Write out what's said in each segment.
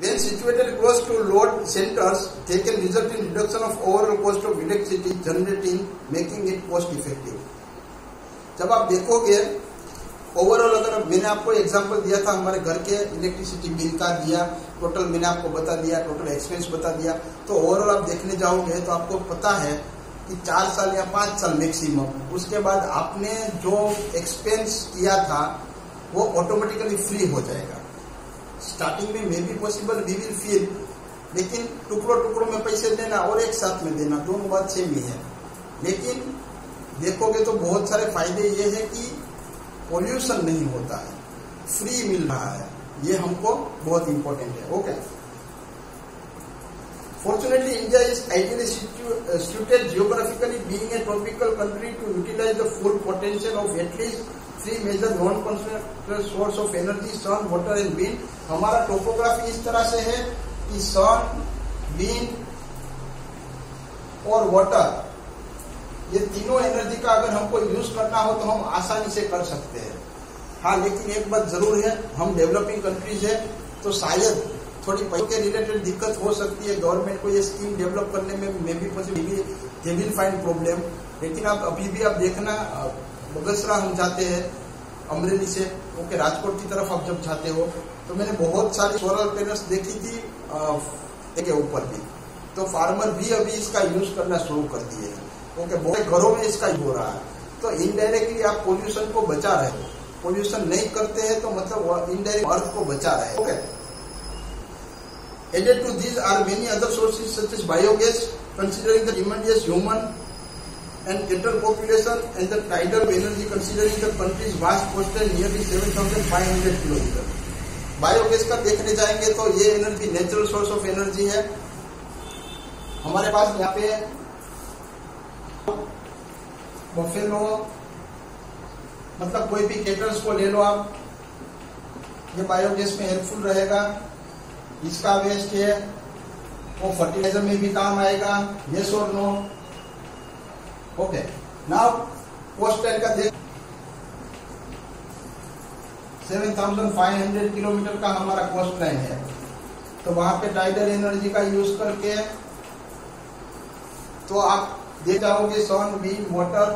When situated close to load centers, they can result in reduction of overall cost of electricity generating, making it cost effective. जब आप देखोगे overall अगर मैंने आपको example दिया था हमारे घर के इलेक्ट्रिसिटी बिल का दिया टोटल मैंने आपको बता दिया टोटल एक्सपेंस बता दिया तो ओवरऑल आप देखने जाओगे तो आपको पता है कि चार साल या पाँच साल मैक्सिमम उसके बाद आपने जो एक्सपेंस किया था वो ऑटोमेटिकली फ्री हो जाएगा स्टार्टिंग में maybe possible we will feel लेकिन टुकड़ों टुकड़ों में पैसे देना और एक साथ में देना दोनों बात सेम ही है। लेकिन देखोगे तो बहुत सारे फ़ायदे ये है कि पोल्यूशन नहीं होता है फ्री मिल रहा है। ये हमको बहुत इंपॉर्टेंट है okay Fortunately, India is ideally situ uh, suited geographically, being a tropical country, to utilize potential of at least three major non-conventional source of energy: sun, water, and wind. हमारा topography इस तरह से है कि सन wind और water ये तीनों energy का अगर हमको यूज़ करना हो तो हम आसानी से कर सकते हैं। हाँ लेकिन एक बात ज़रूर है हम डेवलपिंग कंट्रीज़ है तो शायद थोड़ी पैसे के रिलेटेड दिक्कत हो सकती है। गवर्नमेंट को ये स्कीम डेवलप करने में maybe possible they will find problem लेकिन आप अभी भी आप देखना बगसरा हम जाते हैं अमरेली से ओके राजकोट की तरफ़ आप जब जाते हो तो मैंने बहुत सारी सोलर पैनल्स देखी थी के ऊपर भी। तो फार्मर भी अभी इसका यूज़ करना शुरू कर दिए हैं। ओके बहुत घरों में इसका हो रहा है। तो इनडायरेक्टली आप पोल्यूशन को बचा रहे हो। पोल्यूशन नहीं करते हैं तो मतलब इनडायरेक्ट अर्थ को बचा रहे okay Added to these are many other sources such as biogas, considering the tremendous human and cattle population and the tidal energy considering the country's vast coastline nearly 7,500 km. Biogas का देखने जाएँगे तो ये energy natural source of energy है। हमारे पास यहाँ पे buffalo मतलब कोई भी केटल्स को ले लो आप। ये बायोगैस में हेल्पफुल रहेगा। इसका वेस्ट है। वो फर्टिलाइज़र में भी काम आएगा। यस और नो ओके नाउ कोस्ट का देख seven thousand five hundred kilometre का हमारा कोस्ट लाइन है तो वहाँ पे टाइडल एनर्जी का यूज़ करके तो आप दे जाओगे सन विंड वाटर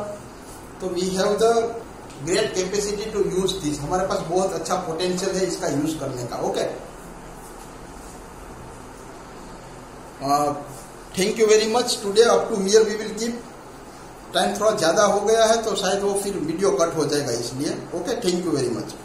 तो we have the great capacity to use this हमारे पास बहुत अच्छा पोटेंशियल है इसका यूज़ करने का okay thank you very much today up to here we will keep time थोड़ा ज़्यादा हो गया है तो शायद वो फिर वीडियो कट हो जाएगा इसलिए। Okay thank you very much